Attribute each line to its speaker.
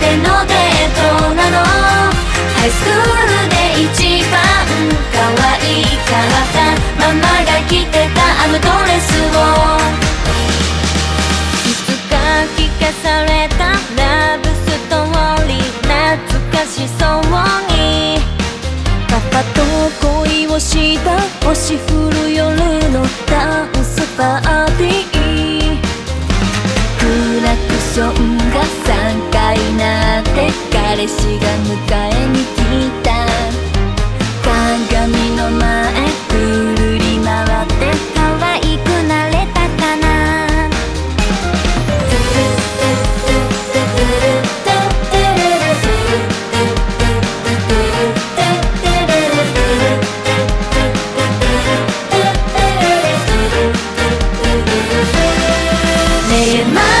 Speaker 1: てのデートなの。ハイスクールで一番可愛いからさママが着てたあのドレスを。いつか聞かされたラブストーリー懐かしそうに。パパと恋をした星降る夜のダ彼が迎えに来た。鏡の前くるり回って可愛くなれたかな。ねえ、ま